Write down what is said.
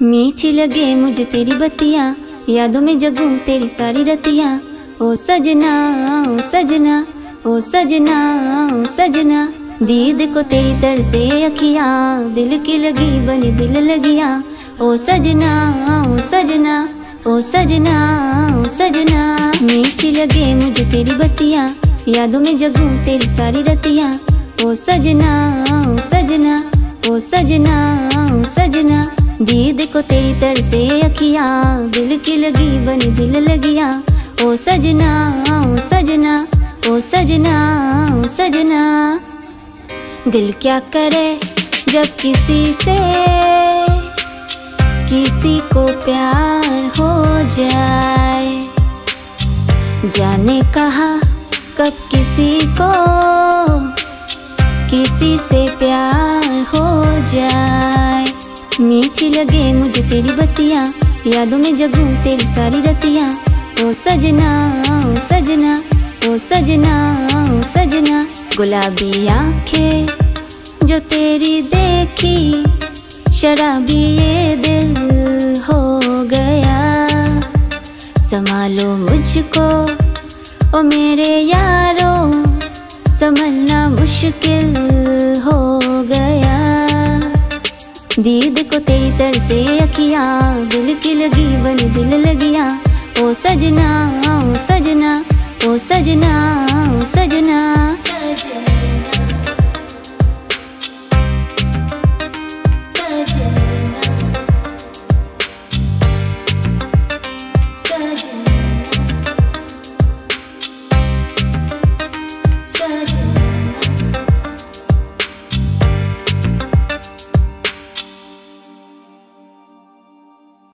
मीठी लगे मुझे तेरी बत्तियाँ यादों में जगूं तेरी सारी रतियाँ ओ सजना ओ सजना ओ सजना ओ सजना दीद को तेरी तर से अखिया दिल की लगी बनी दिल लगिया ओ सजना ओ सजना ओ सजना ओ सजना मीठी लगे मुझे तेरी बत्तियाँ यादों में जगूं तेरी सारी रतियाँ ओ सजना ओ सजना ओ सजना ओ सजना दीद को तेरी तर से अखिया, दिल की लगी बनी दिल लगिया। ओ सजना ओ सजना ओ सजना ओ सजना। दिल क्या करे जब किसी से, किसी को प्यार हो जाए? जाने कहा, कब किसी को, किसी से प्यार हो जाए? मीठी लगे मुझे तेरी बत्तियाँ यादों में जगूं तेरी सारी रतियाँ। ओ सजना ओ सजना ओ सजना ओ सजना, गुलाबी आँखें जो तेरी देखी, शराबी ये दिल हो गया। संभालो मुझको, ओ मेरे यारों, संभलना मुश्किल दीद को तेरी तर से अखिया, दिल की लगी बन दिल लगिया। ओ सजना ओ सजना ओ सजना।